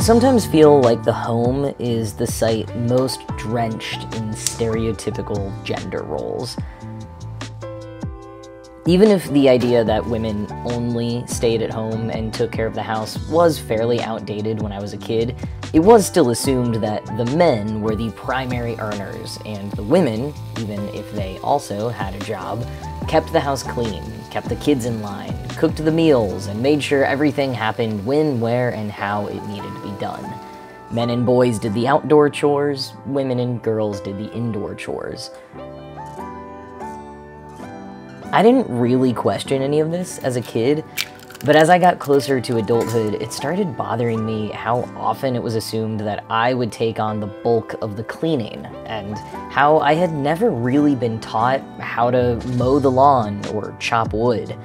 I sometimes feel like the home is the site most drenched in stereotypical gender roles. Even if the idea that women only stayed at home and took care of the house was fairly outdated when I was a kid, it was still assumed that the men were the primary earners, and the women, even if they also had a job, kept the house clean, kept the kids in line, cooked the meals, and made sure everything happened when, where, and how it needed done. Men and boys did the outdoor chores, women and girls did the indoor chores. I didn't really question any of this as a kid, but as I got closer to adulthood, it started bothering me how often it was assumed that I would take on the bulk of the cleaning, and how I had never really been taught how to mow the lawn or chop wood.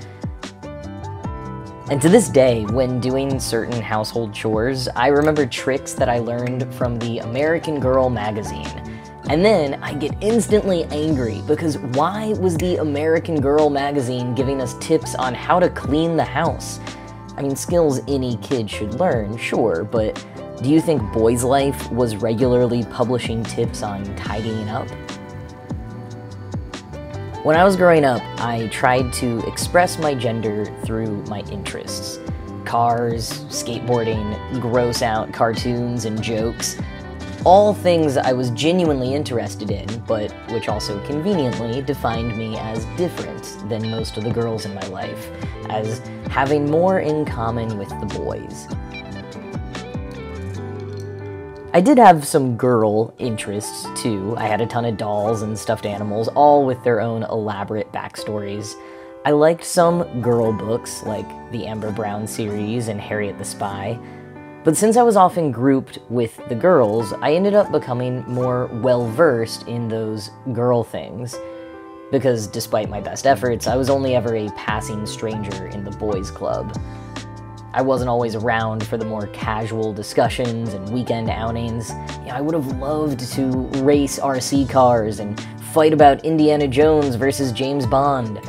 And to this day, when doing certain household chores, I remember tricks that I learned from the American Girl magazine and then I get instantly angry because why was the American Girl magazine giving us tips on how to clean the house? I mean, skills any kid should learn, sure, but do you think Boys Life was regularly publishing tips on tidying up? When I was growing up, I tried to express my gender through my interests cars, skateboarding, gross out cartoons, and jokes all things I was genuinely interested in, but which also conveniently defined me as different than most of the girls in my life, as having more in common with the boys. I did have some girl interests too. I had a ton of dolls and stuffed animals, all with their own elaborate backstories. I liked some girl books, like the Amber Brown series and Harriet the Spy, but since I was often grouped with the girls, I ended up becoming more well versed in those girl things. Because despite my best efforts, I was only ever a passing stranger in the boys' club. I wasn't always around for the more casual discussions and weekend outings. You know, I would have loved to race RC cars and fight about Indiana Jones versus James Bond.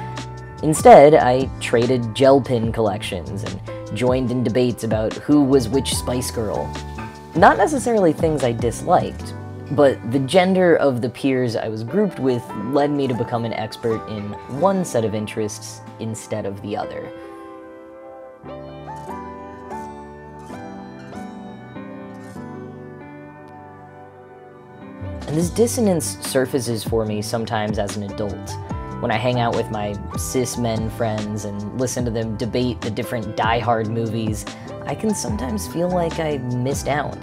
Instead, I traded gel pin collections and joined in debates about who was which Spice Girl. Not necessarily things I disliked, but the gender of the peers I was grouped with led me to become an expert in one set of interests instead of the other. This dissonance surfaces for me sometimes as an adult when I hang out with my cis men friends and listen to them debate the different Die Hard movies, I can sometimes feel like I missed out.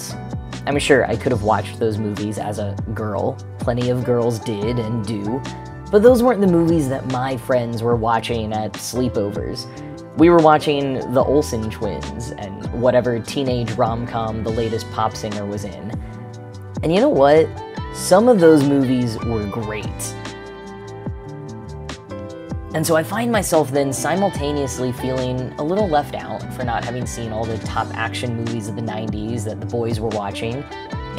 I'm sure I could have watched those movies as a girl. Plenty of girls did and do. But those weren't the movies that my friends were watching at sleepovers. We were watching The Olsen Twins and whatever teenage rom com the latest pop singer was in. And you know what? Some of those movies were great. And so I find myself then simultaneously feeling a little left out for not having seen all the top action movies of the 90s that the boys were watching,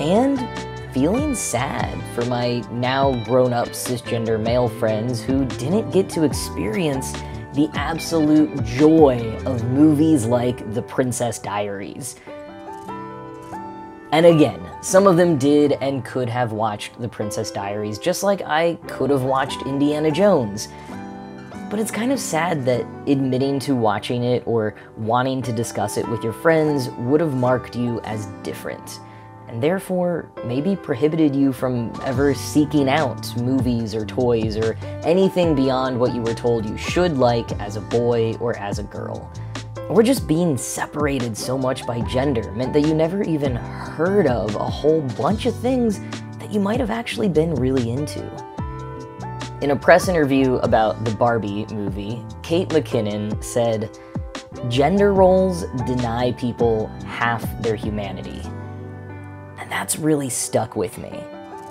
and feeling sad for my now grown up cisgender male friends who didn't get to experience the absolute joy of movies like The Princess Diaries. And again, some of them did and could have watched The Princess Diaries, just like I could have watched Indiana Jones. But it's kind of sad that admitting to watching it or wanting to discuss it with your friends would have marked you as different, and therefore maybe prohibited you from ever seeking out movies or toys or anything beyond what you were told you should like as a boy or as a girl. Or just being separated so much by gender meant that you never even heard of a whole bunch of things that you might have actually been really into. In a press interview about the Barbie movie, Kate McKinnon said, Gender roles deny people half their humanity. And that's really stuck with me.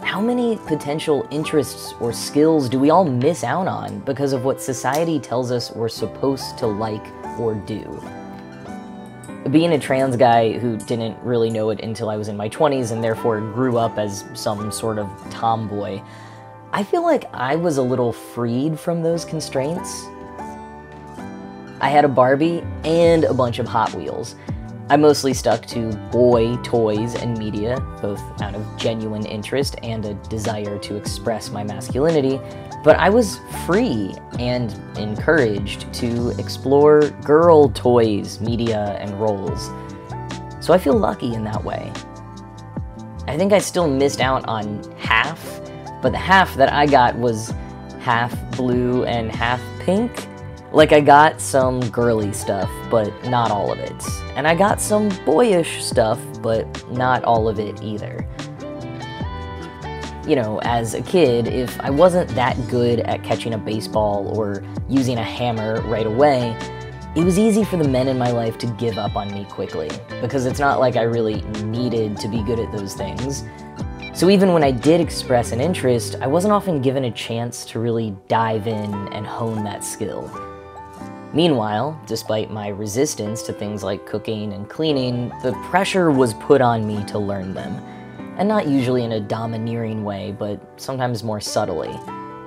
How many potential interests or skills do we all miss out on because of what society tells us we're supposed to like or do? Being a trans guy who didn't really know it until I was in my 20s and therefore grew up as some sort of tomboy, I feel like I was a little freed from those constraints. I had a Barbie and a bunch of Hot Wheels. I mostly stuck to boy toys and media, both out of genuine interest and a desire to express my masculinity, but I was free and encouraged to explore girl toys, media, and roles. So I feel lucky in that way. I think I still missed out on half, but the half that I got was half blue and half pink. Like, I got some girly stuff, but not all of it. And I got some boyish stuff, but not all of it either. You know, as a kid, if I wasn't that good at catching a baseball or using a hammer right away, it was easy for the men in my life to give up on me quickly, because it's not like I really needed to be good at those things. So even when I did express an interest, I wasn't often given a chance to really dive in and hone that skill. Meanwhile, despite my resistance to things like cooking and cleaning, the pressure was put on me to learn them. And not usually in a domineering way, but sometimes more subtly.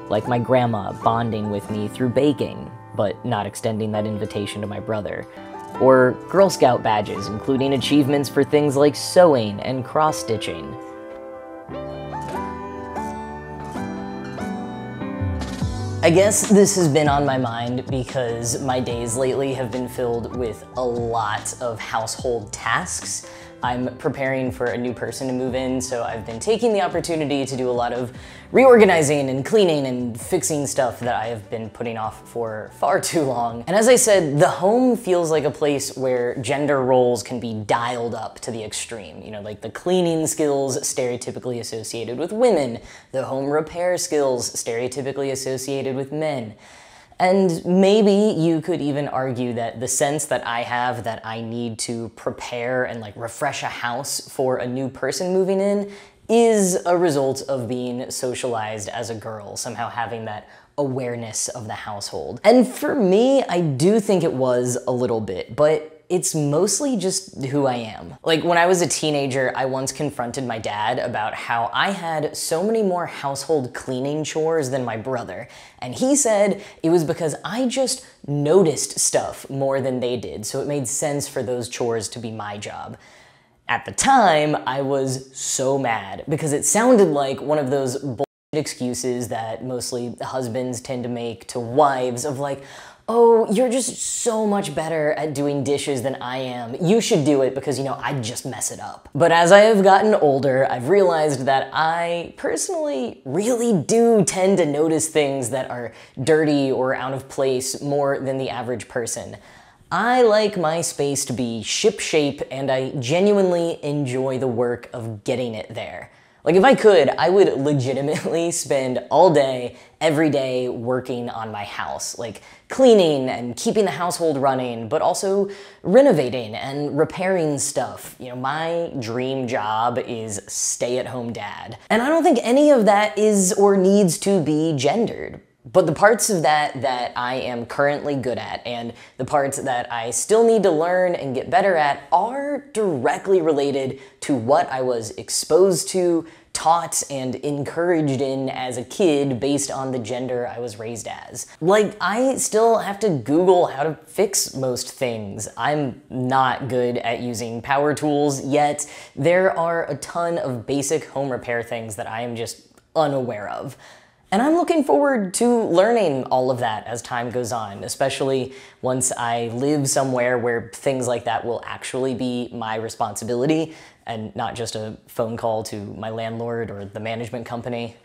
Like my grandma bonding with me through baking, but not extending that invitation to my brother. Or Girl Scout badges, including achievements for things like sewing and cross stitching. I guess this has been on my mind because my days lately have been filled with a lot of household tasks. I'm preparing for a new person to move in, so I've been taking the opportunity to do a lot of reorganizing and cleaning and fixing stuff that I have been putting off for far too long. And as I said, the home feels like a place where gender roles can be dialed up to the extreme. You know, like the cleaning skills stereotypically associated with women, the home repair skills stereotypically associated with men. And maybe you could even argue that the sense that I have that I need to prepare and like refresh a house for a new person moving in is a result of being socialized as a girl, somehow having that awareness of the household. And for me, I do think it was a little bit, but it's mostly just who I am. Like when I was a teenager, I once confronted my dad about how I had so many more household cleaning chores than my brother. And he said it was because I just noticed stuff more than they did, so it made sense for those chores to be my job. At the time, I was so mad because it sounded like one of those bullshit excuses that mostly husbands tend to make to wives of like, oh, you're just so much better at doing dishes than I am. You should do it because, you know, I just mess it up. But as I have gotten older, I've realized that I personally really do tend to notice things that are dirty or out of place more than the average person. I like my space to be shipshape and I genuinely enjoy the work of getting it there. Like if I could, I would legitimately spend all day, every day working on my house, like cleaning and keeping the household running, but also renovating and repairing stuff. You know, my dream job is stay at home dad. And I don't think any of that is or needs to be gendered. But the parts of that that I am currently good at and the parts that I still need to learn and get better at are directly related to what I was exposed to, taught, and encouraged in as a kid based on the gender I was raised as. Like, I still have to Google how to fix most things. I'm not good at using power tools, yet there are a ton of basic home repair things that I am just unaware of. And I'm looking forward to learning all of that as time goes on, especially once I live somewhere where things like that will actually be my responsibility and not just a phone call to my landlord or the management company.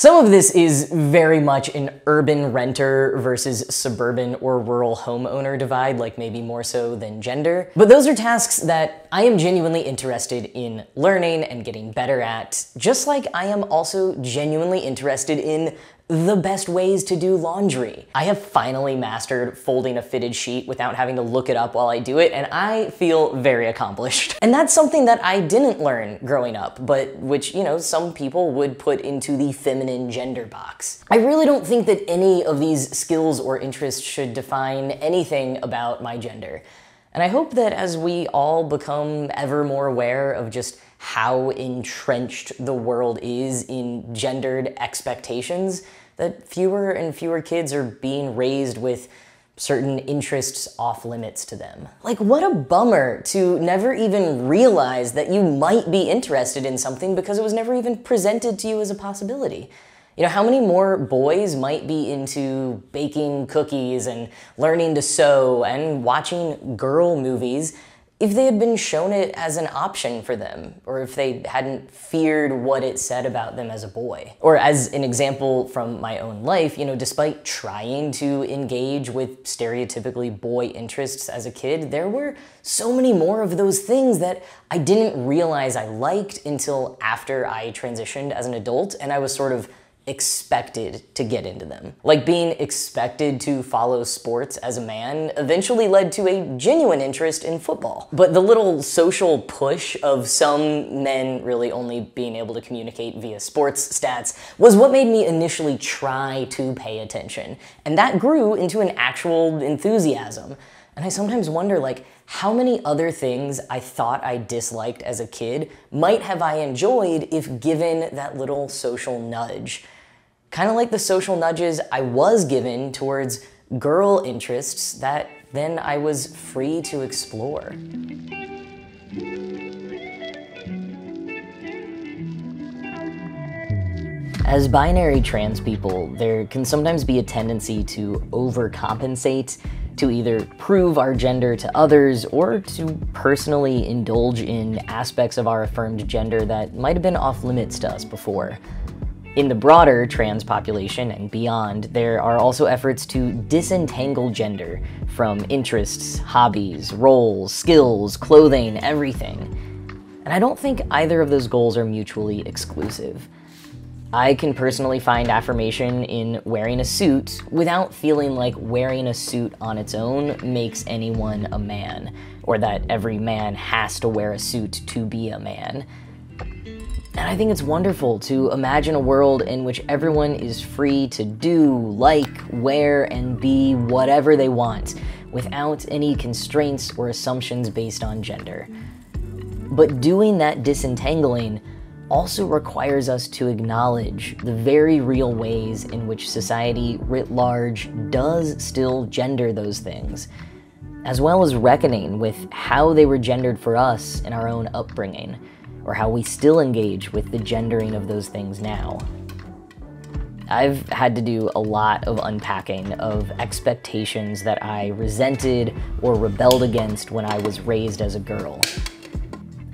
Some of this is very much an urban renter versus suburban or rural homeowner divide, like maybe more so than gender. But those are tasks that I am genuinely interested in learning and getting better at, just like I am also genuinely interested in the best ways to do laundry. I have finally mastered folding a fitted sheet without having to look it up while I do it, and I feel very accomplished. And that's something that I didn't learn growing up, but which, you know, some people would put into the feminine gender box. I really don't think that any of these skills or interests should define anything about my gender. And I hope that as we all become ever more aware of just how entrenched the world is in gendered expectations, that fewer and fewer kids are being raised with certain interests off limits to them. Like, what a bummer to never even realize that you might be interested in something because it was never even presented to you as a possibility. You know, how many more boys might be into baking cookies and learning to sew and watching girl movies if they had been shown it as an option for them, or if they hadn't feared what it said about them as a boy. Or as an example from my own life, you know, despite trying to engage with stereotypically boy interests as a kid, there were so many more of those things that I didn't realize I liked until after I transitioned as an adult and I was sort of expected to get into them. Like being expected to follow sports as a man eventually led to a genuine interest in football. But the little social push of some men really only being able to communicate via sports stats was what made me initially try to pay attention. And that grew into an actual enthusiasm. And I sometimes wonder, like, how many other things I thought I disliked as a kid might have I enjoyed if given that little social nudge? Kind of like the social nudges I was given towards girl interests that then I was free to explore. As binary trans people, there can sometimes be a tendency to overcompensate to either prove our gender to others or to personally indulge in aspects of our affirmed gender that might have been off limits to us before. In the broader trans population and beyond, there are also efforts to disentangle gender from interests, hobbies, roles, skills, clothing, everything. And I don't think either of those goals are mutually exclusive. I can personally find affirmation in wearing a suit without feeling like wearing a suit on its own makes anyone a man, or that every man has to wear a suit to be a man. And I think it's wonderful to imagine a world in which everyone is free to do, like, wear, and be whatever they want without any constraints or assumptions based on gender. But doing that disentangling also requires us to acknowledge the very real ways in which society writ large does still gender those things, as well as reckoning with how they were gendered for us in our own upbringing, or how we still engage with the gendering of those things now. I've had to do a lot of unpacking of expectations that I resented or rebelled against when I was raised as a girl.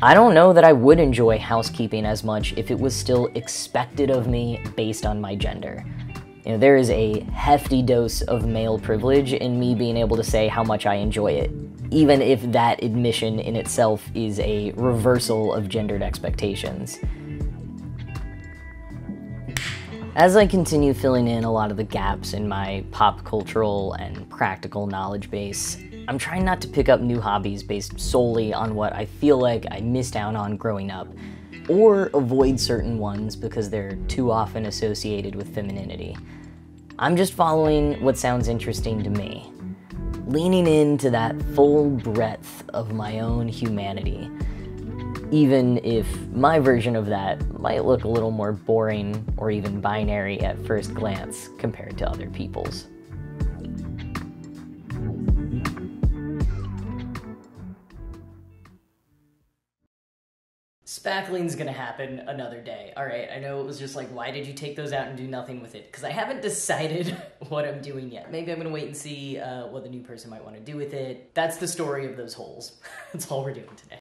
I don't know that I would enjoy housekeeping as much if it was still expected of me based on my gender. You know, there is a hefty dose of male privilege in me being able to say how much I enjoy it, even if that admission in itself is a reversal of gendered expectations. As I continue filling in a lot of the gaps in my pop cultural and practical knowledge base, I'm trying not to pick up new hobbies based solely on what I feel like I missed out on growing up, or avoid certain ones because they're too often associated with femininity. I'm just following what sounds interesting to me, leaning into that full breadth of my own humanity, even if my version of that might look a little more boring or even binary at first glance compared to other people's. Spackling's gonna happen another day. All right, I know it was just like, why did you take those out and do nothing with it? Because I haven't decided what I'm doing yet. Maybe I'm gonna wait and see uh, what the new person might want to do with it. That's the story of those holes. That's all we're doing today.